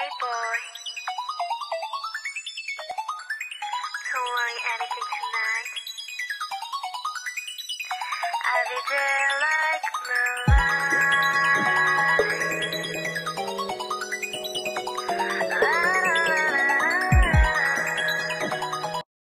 Hey boy. Don't worry anything tonight. I'll be there like.